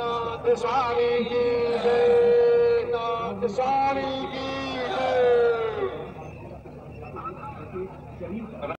नाथ स्वामी की जय नाथ स्वामी की जय।